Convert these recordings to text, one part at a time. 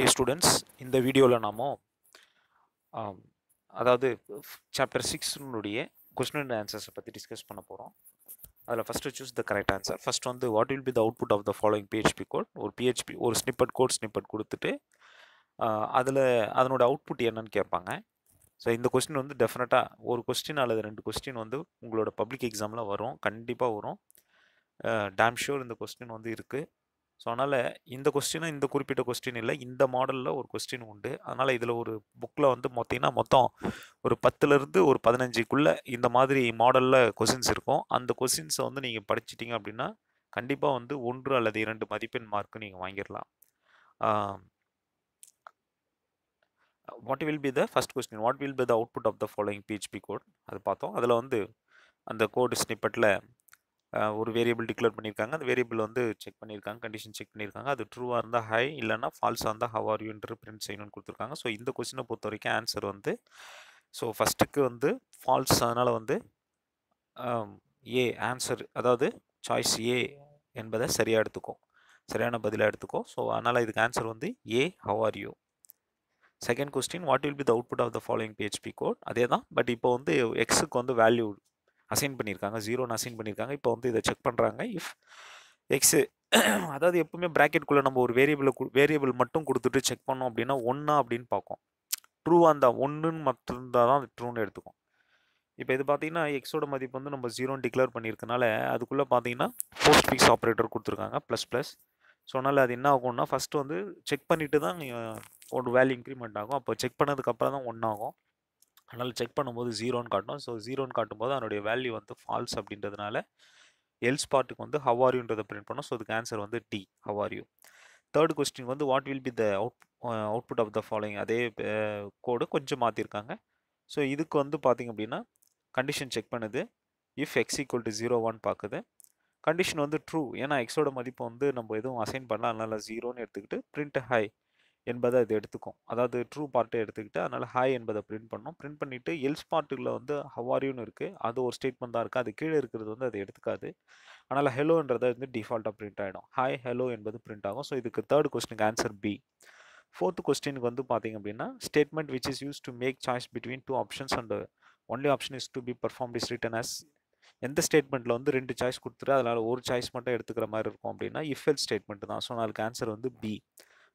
A students இந்த வீடியோவில் நாம் அதாவது சாப்டர் சிக்ஸ்னுடைய கொஸ்டின் அண்ட் ஆன்சர்ஸை பற்றி டிஸ்கஸ் பண்ண போகிறோம் அதில் first choose the correct answer first வந்து what will be the output of the following PHP code ஒரு பிஹெச்பி ஒரு ஸ்னிப்பட் கோட் ஸ்னிப்பட் கொடுத்துட்டு அதில் அதனோட அவுட்புட் என்னன்னு கேட்பாங்க. ஸோ இந்த கொஸ்டின் வந்து டெஃபினட்டாக ஒரு கொஸ்டின் அல்லது ரெண்டு கொஸ்டின் வந்து உங்களோட பப்ளிக் எக்ஸாமில் வரும். கண்டிப்பாக வரும். டேம் ஷூர் இந்த கொஸ்டின் வந்து இருக்குது ஸோ அதனால் இந்த கொஸ்டினும் இந்த குறிப்பிட்ட கொஸ்டின் இல்லை. இந்த மாடலில் ஒரு கொஸ்டின் உண்டு. அதனால் இதில் ஒரு புக்கில் வந்து மொத்தம்னா மொத்தம் ஒரு பத்துலேருந்து ஒரு பதினஞ்சுக்குள்ளே இந்த மாதிரி மாடலில் கொஸ்டின்ஸ் இருக்கும். அந்த கொஸ்டின்ஸை வந்து நீங்கள் படிச்சிட்டிங்க அப்படின்னா கண்டிப்பாக வந்து ஒன்று அல்லது இரண்டு மதிப்பெண் மார்க்கு நீங்கள் வாங்கிடலாம் what will be the first question what will be the output of the following PHP code அது பார்த்தோம். அதில் வந்து அந்த கோடு ஸ்னிப்பட்டில் ஒரு வேரியபிள் டிக்ளேர் பண்ணியிருக்காங்க. அந்த வேரியபிள் வந்து செக் பண்ணியிருக்காங்க. கண்டிஷன் செக் பண்ணியிருக்காங்க. அது ட்ரூவாக இருந்தால் ஹை இல்லைன்னா ஃபால்ஸாக இருந்தால் ஹவ் ஆர் யூன்ற பிரிண்ட் செய்யணும்னு கொடுத்துருக்காங்க. ஸோ இந்த கொஸ்டினை பொறுத்த வரைக்கும் ஆன்சர் வந்து ஸோ ஃபஸ்ட்டுக்கு வந்து ஃபால்ஸ் அதனால் வந்து ஏ ஆன்சர் அதாவது சாய்ஸ் ஏ என்பதை சரியாக எடுத்துக்கும் சரியான பதிலாக எடுத்துக்கோ. ஸோ அதனால் இதுக்கு ஆன்சர் வந்து A how are you second question what will be the output of the following PHP code அதே தான். பட் இப்போ வந்து எக்ஸுக்கு வந்து வேல்யூ அசைன் பண்ணியிருக்காங்க. ஜீரோன்னு அசைன் பண்ணியிருக்காங்க. இப்போ வந்து இதை செக் பண்ணுறாங்க இஃப் எக்ஸு அதாவது எப்பவுமே ப்ராக்கெட்குள்ளே நம்ம ஒரு வேரியபிளை வேரியபிள் மட்டும் கொடுத்துட்டு செக் பண்ணோம் அப்படின்னா ஒன்றா அப்படின்னு பார்க்கும். ட்ரூவாக இருந்தால் ஒன்றுன்னு மட்டும் இருந்தால் தான் அது ட்ரூன்னு எடுத்துக்கும். இப்போ இது பார்த்தீங்கன்னா எக்ஸோட மதிப்பு வந்து நம்ம ஜீரோன்னு டிக்ளேர் பண்ணியிருக்கனால அதுக்குள்ளே பார்த்தீங்கன்னா போஸ்ட் ஃபிக்ஸ் ஆப்ரேட்டர் கொடுத்துருக்காங்க ப்ளஸ் ப்ளஸ் ஸோ அதனால் அது என்ன ஆகும்னா ஃபஸ்ட்டு வந்து செக் பண்ணிவிட்டு தான் ஒரு வேல்யூ இன்க்ரிமெண்ட் ஆகும். அப்போ செக் பண்ணதுக்கப்புறம் தான் ஒன்றாகும் அதனால் செக் பண்ணும்போது ஜீரோன்னு காட்டும் ஸோ ஜீரோன்னு காட்டும்போது அதனுடைய வேல்யூ வந்து ஃபால்ஸ் அப்படின்றதுனால எல்ஸ் பார்ட்டுக்கு வந்து ஹவாரியூன்றதை பிரிண்ட் பண்ணோம். ஸோ அதுக்கு ஆன்சர் வந்து D how are you third question வந்து what will be the out output of the following அதே uh, கோடு கொஞ்சம் மாற்றிருக்காங்க ஸோ இதுக்கு வந்து பார்த்திங்க அப்படின்னா கண்டிஷன் செக் பண்ணுது. If x equal to zero one பார்க்குது கண்டிஷன் வந்து ட்ரூ ஏன்னா எக்ஸோட மதிப்பு வந்து நம்ம எதுவும் அசைன் பண்ணலாம் அதனால் ஜீரோன்னு எடுத்துக்கிட்டு பிரிண்ட் ஹை என்பதை அது எடுத்துக்கும். அதாவது ட்ரூ பார்ட்டை எடுத்துக்கிட்டு அதனால் ஹாய் என்பதை பிரிண்ட் பண்ணோம். பிரிண்ட் பண்ணிவிட்டு எல்ஸ் பார்ட்டுகளில் வந்து ஹவாரியூன்னு இருக்குது அது ஒரு ஸ்டேட்மெண்ட் தான் இருக்குது அது கீழே இருக்கிறது வந்து அது எடுத்துக்காது. அதனால் ஹெலோன்றதை வந்து டிஃபால்ட்டாக பிரிண்ட் ஆகிடும் ஹாய் ஹலோ என்பது பிரிண்ட் ஆகும். ஸோ இதுக்கு தேர்ட் கொஸ்டினுக்கு ஆன்சர் பி ஃபோர்த் கொஸ்டினுக்கு வந்து பார்த்திங்க அப்படின்னா statement which is use to make choice between two options and only option is to be perform is written as எந்த ஸ்டேட்மெண்ட்டில் வந்து ரெண்டு சாய்ஸ் கொடுத்துட்டு அதனால் ஒரு சாய்ஸ் மட்டும் எடுத்துக்கிற மாதிரி இருக்கும் அப்படின்னா இஃப் எல் ஸ்டேட்மெண்ட் தான். ஸோ நாளுக்கு ஆன்சர் வந்து பி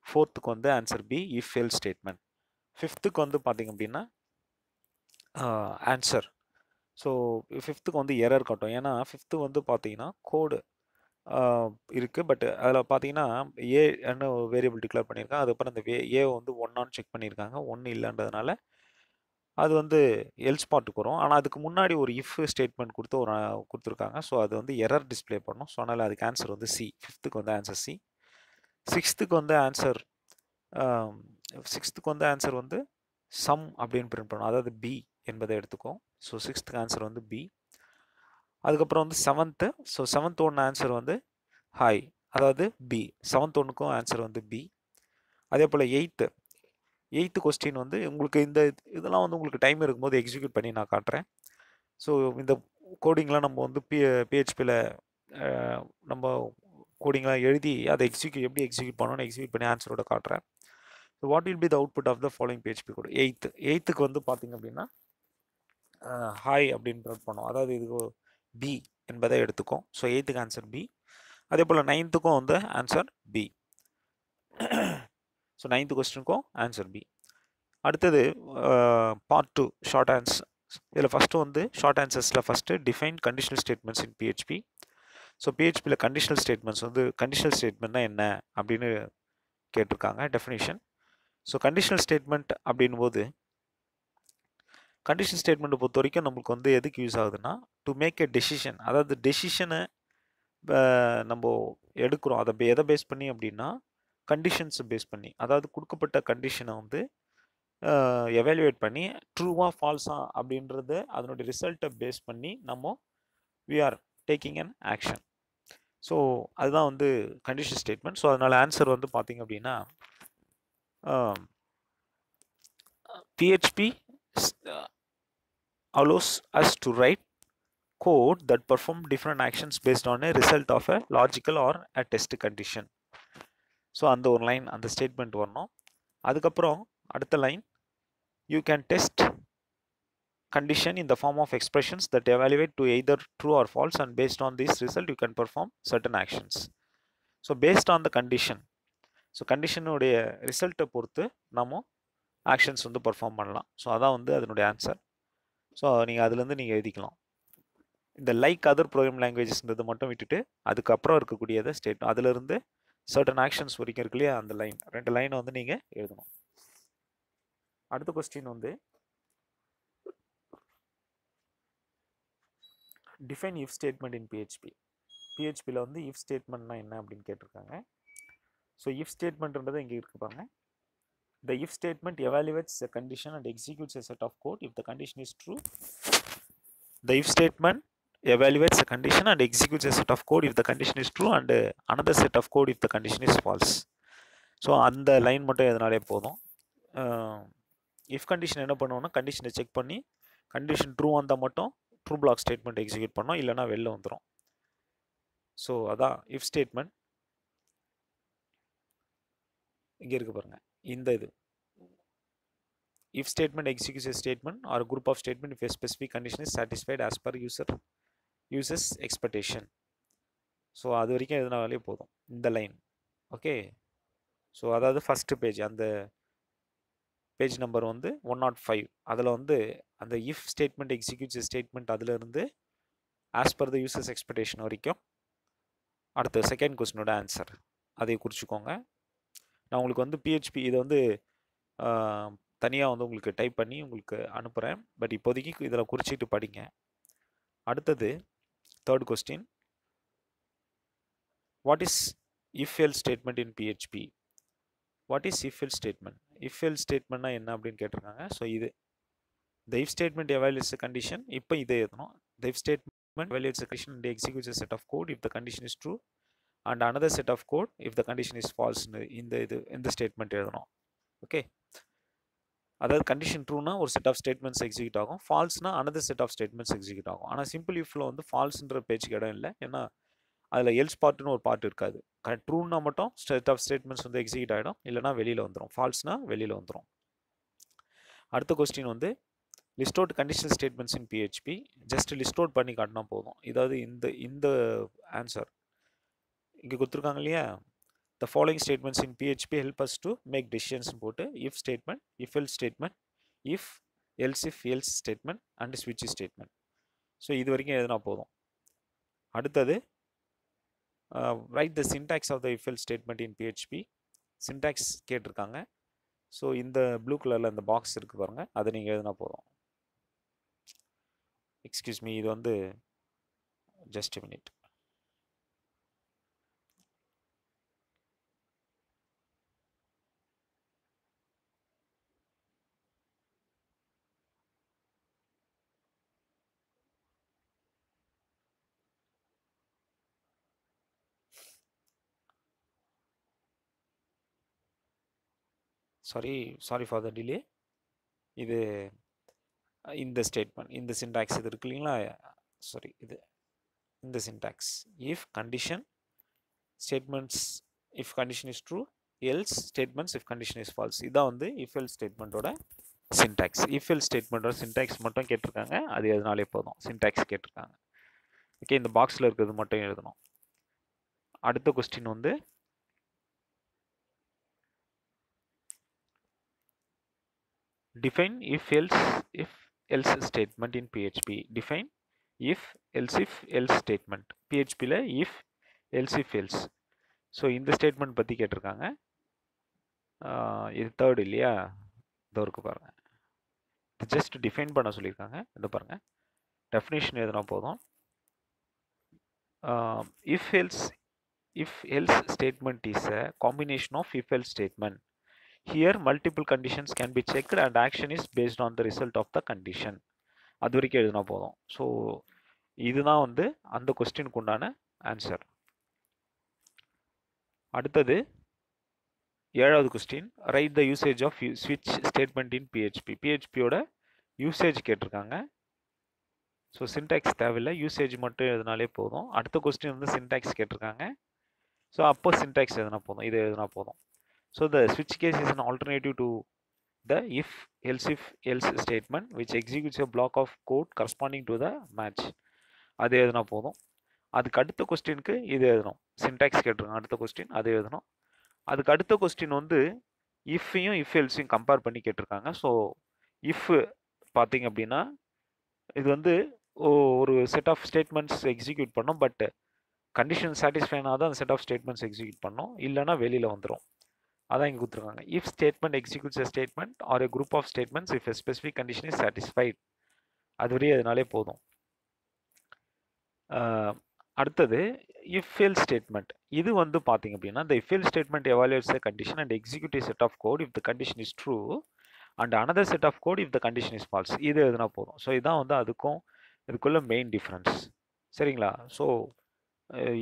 ஃபோர்த்துக்கு வந்து answer B if else statement ஃபிஃப்த்துக்கு வந்து பார்த்திங்க அப்படின்னா ஆன்சர் ஸோ ஃபிஃப்த்துக்கு வந்து எரர் காட்டும். ஏன்னா ஃபிஃப்த்து வந்து பார்த்தீங்கன்னா கோடு இருக்குது பட் அதில் பார்த்தீங்கன்னா ஏ என்ன வேரியபிள் டிக்ளேர் பண்ணியிருக்காங்க. அதுக்கப்புறம் அந்த வே ஏ வந்து ஒன்னான்னு செக் பண்ணியிருக்காங்க. ஒன்று இல்லைன்றதுனால அது வந்து எல்ஸ் பாட்டுக்கு வரும். ஆனால் அதுக்கு முன்னாடி ஒரு இஃப் ஸ்டேட்மெண்ட் கொடுத்து ஒரு கொடுத்துருக்காங்க. ஸோ அது வந்து எரர் டிஸ்பிளே பண்ணும். ஸோ அதனால் அதுக்கு ஆன்சர் வந்து சி ஃபிஃப்த்துக்கு வந்து ஆன்சர் சி சிக்ஸ்த்துக்கு வந்து ஆன்சர் சிக்ஸ்த்துக்கு வந்து ஆன்சர் வந்து சம் அப்படின்னு பிரிண்ட் பண்ணணும். அதாவது பி என்பதை எடுத்துக்கும் ஸோ சிக்ஸ்த்துக்கு ஆன்சர் வந்து பி அதுக்கப்புறம் வந்து செவன்த்து ஸோ செவன்த் ஒன்று ஆன்சர் வந்து ஹாய் அதாவது பி செவன்த் ஒன்றுக்கும் ஆன்சர் வந்து பி அதே போல் எயித்து எயித்து கொஸ்டின் வந்து உங்களுக்கு இந்த இதெல்லாம் வந்து உங்களுக்கு டைம் இருக்கும்போது எக்ஸிக்யூட் பண்ணி நான் காட்டுறேன். ஸோ இந்த கோடிங்லாம் நம்ம வந்து பி பிஹெச்பியில் நம்ம கோடிங்லாம் எழுதி அதை எக்ஸிக்யூட் எப்படி எக்ஸிக்யூட் பண்ணணும்னு எக்ஸிக்யூட் பண்ணி ஆன்சரோட காட்டுறேன். So what will be the output of the following PHP code eighth எயித்துக்கு வந்து பார்த்திங்க அப்படின்னா ஹாய் அப்படின்னு ப்ரிண்ட் பண்ணோம் அதாவது இதுக்கு பி என்பதை எடுத்துக்கும் ஸோ எயித்துக்கு ஆன்சர் பி அதே போல் நைன்த்துக்கும் வந்து ஆன்சர் பி ஸோ நைன்த்து கொஸ்டினுக்கும் ஆன்சர் பி அடுத்தது பார்ட் டூ ஷார்ட் ஆன்சர் இதில் ஃபஸ்ட்டு வந்து short ஆன்சர்ஸில் first define conditional statements in PHP so பிஹெச்பியில் conditional statements வந்து கண்டிஷனல் ஸ்டேட்மெண்ட்னா என்ன அப்படின்னு கேட்டிருக்காங்க டெஃபினேஷன் ஸோ கண்டிஷனல் ஸ்டேட்மெண்ட் அப்படின் போது கண்டிஷன் ஸ்டேட்மெண்ட்டை பொறுத்த வரைக்கும் நம்மளுக்கு வந்து எதுக்கு யூஸ் ஆகுதுன்னா டு மேக் எ டெசிஷன் அதாவது டெசிஷனை நம்ம எடுக்கிறோம். அதை எதை பேஸ் பண்ணி அப்படின்னா கண்டிஷன்ஸை பேஸ் பண்ணி. அதாவது கொடுக்கப்பட்ட கண்டிஷனை வந்து எவாலுவேட் பண்ணி ட்ரூவா ஃபால்ஸா அப்படின்றத அதனுடைய ரிசல்ட்டை பேஸ் பண்ணி நம்ம we are taking an action so அதுதான் வந்து கண்டிஷன் ஸ்டேட்மெண்ட் ஸோ அதனால் ஆன்சர் வந்து பார்த்திங்க அப்படின்னா PHP allows us to write code that perform different actions based on a result of a logical or a test condition. So அந்த ஒரு line அந்த statement வரணும். அதுக்கப்புறம் அடுத்த line you can test condition in the form of expressions that evaluate to either true or false and based on this result you can perform certain actions. So based on the condition so கண்டிஷனுடைய ரிசல்ட்டை பொறுத்து நம்ம actions வந்து perform பண்ணலாம். So அதான் வந்து அதனுடைய answer so நீங்கள் அதுலேருந்து நீங்கள் எழுதிக்கலாம். இந்த லைக் அதர் ப்ரோக்ராம் லாங்குவேஜஸ்ன்றது மட்டும் விட்டுட்டு அதுக்கப்புறம் இருக்கக்கூடியதை ஸ்டேட் அதுலேருந்து சர்டன் ஆக்ஷன்ஸ் வரைக்கும் இருக்கு இல்லையா அந்த லைன் ரெண்டு லைனை வந்து நீங்கள் எழுதணும். அடுத்த கொஸ்டின் வந்து define if statement in PHP பிஹெச்பியில் வந்து இஃப் ஸ்டேட்மெண்ட்னா என்ன அப்படின்னு கேட்டிருக்காங்க. ஸோ இஃப் ஸ்டேட்மெண்ட்ன்றது இங்கே இருக்கு பாருங்க. The if statement evaluates a condition and executes a set of code if the condition is true the if statement evaluates a condition and executes a set of code. If the condition is true and uh, another set of code if the condition is false. So அந்த line மட்டும் எதனாலே போதும்? If condition என்ன பண்ணுவோம்னா கண்டிஷனை check பண்ணி condition true வந்தால் மட்டும் ட்ரூ பிளாக் ஸ்டேட்மெண்ட் எக்ஸிக்யூட் பண்ணோம் இல்லைனா வெளில வந்துடும் ஸோ அதான் இஃப் ஸ்டேட்மெண்ட் இங்கே இருக்குது பாருங்கள் இந்த இது if statement executes statement or group of statement if specific condition is satisfied as per user uses expectation so அது வரைக்கும் எதுனாலே போதும் இந்த லைன் ஓகே ஸோ அதாவது ஃபஸ்ட்டு பேஜ் அந்த பேஜ் நம்பர் வந்து ஒன் நாட் ஃபைவ். அதில் வந்து அந்த இஃப் ஸ்டேட்மெண்ட் எக்ஸிக்யூட்ஸ் ஸ்டேட்மெண்ட் அதிலிருந்து as per the users expectation வரைக்கும் அடுத்த செகண்ட் கொஸ்டினோட ஆன்சர் அதை குறிச்சிக்கோங்க. நான் உங்களுக்கு வந்து பிஹெச்பி இதை வந்து தனியாக வந்து உங்களுக்கு டைப் பண்ணி உங்களுக்கு அனுப்புகிறேன் பட் இப்போதைக்கு இதில் குறிச்சிட்டு படிங்க. அடுத்தது third question what is if else statement in PHP what is if else statement if else ஸ்டேட்மெண்ட்னா என்ன அப்படின்னு கேட்டிருக்காங்க. ஸோ இது the if statement evaluates condition இப்போ இதை எழுதணும். The if statement evaluates condition and executes set of code if the condition is true and another set of code if the condition is ஃபால்ஸ்னு இந்த இது இந்த ஸ்டேட்மெண்ட் எழுதணும். Okay அதாவது condition ட்ரூனா ஒரு set of statements execute ஆகும். ஃபால்ஸ்னா another set of statements execute ஆகும். ஆனால் simple இஃப்ல வந்து ஃபால்ஸ்ன்ற பேச்சுக்கு இடம் இல்லை. ஏன்னா அதில் எல்ஸ் பார்ட்டுன்னு ஒரு பார்ட் இருக்காது. ட்ரூன்னா மட்டும் ஸ்டேட் ஆஃப் ஸ்டேட்மெண்ட்ஸ் வந்து எக்ஸிக்யூட் ஆகிடும் இல்லைனா வெளியில் வந்துடும் ஃபால்ஸ்னா வெளியில் வந்துடும் அடுத்த கொஸ்டின் வந்து list out conditional statements in PHP just list out பண்ணி காட்டினா போதும். இதாவது இந்த இந்த ஆன்சர் இங்கே கொடுத்துருக்காங்க இல்லையா? The following statements in PHP help us to make decisions போட்டு if statement if else statement if else if else statement and ஸ்விட்ச் ஸ்டேட்மெண்ட் ஸோ இது வரைக்கும் எதுனா போதும். அடுத்தது write the syntax of the if else statement in PHP syntax கேட்டிருக்காங்க. So இந்த blue கலரில் இந்த பாக்ஸ் இருக்குது பாருங்கள் அதை நீங்கள் எதுனா போதும். எக்ஸ்கியூஸ் மீ இது வந்து just minute sorry sorry for the delay இது இந்த ஸ்டேட்மெண்ட் இந்த சின்டாக்ஸ் இது இருக்கு இல்லைங்களா? சாரி இது இந்த syntax if condition statements if condition is true else statements if condition is false இதான் வந்து இஃப் எல் ஸ்டேட்மெண்ட்டோட சின்டாக்ஸ் இஃப் எல் ஸ்டேட்மெண்ட்டோட சின்டாக்ஸ் மட்டும் கேட்டிருக்காங்க. அது எதனாலே போதும். சின்டாக்ஸ் கேட்டிருக்காங்க. ஓகே இந்த பாக்ஸில் இருக்கிறது மட்டும் எழுதணும். அடுத்த கொஸ்டின் வந்து define if else if else statement in PHP define if else if else statement. PHP ல if else if else. So இந்த ஸ்டேட்மெண்ட் பற்றி கேட்டிருக்காங்க. இது தேர்ட் இல்லையா? இதோ இருக்கு பாருங்க. இது ஜஸ்ட் டிஃபைன் பண்ண சொல்லியிருக்காங்க. இதை பாருங்கள் டெஃபினேஷன் எதுனா போதும். If else if else statement is a combination of if else statement here multiple conditions can be checked and action is based on the result of the condition அது வரைக்கும் எழுதினா போதும். ஸோ இதுதான் வந்து அந்த கொஸ்டினுக்கு உண்டான ஆன்சர் அடுத்தது ஏழாவது question write the usage of ஸ்விட்ச் ஸ்டேட்மெண்ட் இன் பிஹெச்பி பிஹெச்பியோட யூசேஜ் கேட்டிருக்காங்க. ஸோ சின்டாக்ஸ் தேவையில்லை. யூசேஜ் மட்டும் எதுனாலே போதும். அடுத்த கொஸ்டின் வந்து சின்டாக்ஸ் கேட்டிருக்காங்க. ஸோ அப்போ சின்டாக்ஸ் எதுனா போதும். இது எதுனா போதும். So the switch case is an alternative to the if else if else statement which executes a block of code corresponding to the match. அது எழுதினா போதும். அதுக்கு அடுத்த கொஸ்டினுக்கு இது எழுதணும். சின்டாக்ஸ் கேட்டிருக்காங்க. அடுத்த கொஸ்டின் அது எழுதணும். அதுக்கு அடுத்த கொஸ்டின் வந்து இஃப்பையும் இஃப் எல்ஸையும் கம்பேர் பண்ணி கேட்டிருக்காங்க. ஸோ இஃப் பார்த்தீங்க அப்படின்னா இது வந்து ஒரு செட் ஆஃப் ஸ்டேட்மெண்ட்ஸ் எக்ஸிக்யூட் பண்ணோம். பட் கண்டிஷன் சாட்டிஸ்ஃபைனாக தான் அந்த செட் ஆஃப் ஸ்டேட்மெண்ட்ஸ் எக்ஸிக்யூட் பண்ணோம். இல்லைனா வெளியில் வந்துடும் அதான் இங்கே கொடுத்துருக்காங்க. If statement executes a statement or a group of statements if a specific condition is satisfied அது வரையும் அதனாலே போதும். அடுத்தது இஃப் ஸ்டேட்மெண்ட் இது வந்து பார்த்தீங்க அப்படின்னா இந்த if statement evaluates a condition and executive set of code if the condition is true and another set of code if the condition is false இது எதுனா போதும். ஸோ இதான் வந்து அதுக்கும் இதுக்குள்ள மெயின் டிஃப்ரென்ஸ் சரிங்களா? ஸோ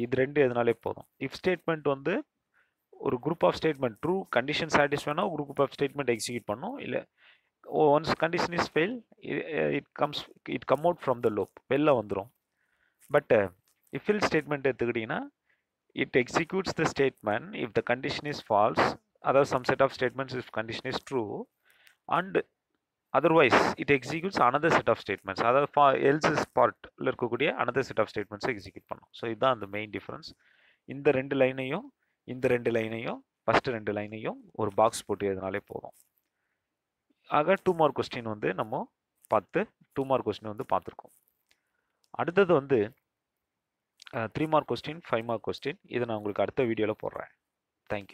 இது ரெண்டு எதுனாலே போதும். இஃப் ஸ்டேட்மெண்ட் வந்து ஒரு group of statement true condition சாட்டிஸ்ஃபைனா ஒரு குரூப் ஆஃப் ஸ்டேட்மெண்ட் எக்ஸிக்யூட் பண்ணும். இல்லை once condition is fail it comes it come out from the loop வெளில வந்துடும் பட் இல் ஸ்டேட்மெண்ட் எடுத்துக்கிட்டிங்கன்னா it executes the statement if the condition is false அதாவது some set of statements if condition is true and otherwise it executes another set of statements அதாவது ஃபா else பார்ட்டில் இருக்கக்கூடிய another set of ஸ்டேட்மெண்ட்ஸை execute பண்ணும். So இதுதான் அந்த main difference இந்த ரெண்டு லைனையும் இந்த ரெண்டு லைனையும் ஃபஸ்ட்டு ரெண்டு லைனையும் ஒரு பாக்ஸ் போட்டு எழுதினாலே போதும். ஆக டூ மார்க் கொஸ்டின் வந்து நம்ம பார்த்து டூ மார்க் கொஸ்டின் வந்து பார்த்துருக்கோம். அடுத்தது வந்து three mark question five mark question இதை நான் உங்களுக்கு அடுத்த வீடியோவில் போடுறேன். தேங்க்யூ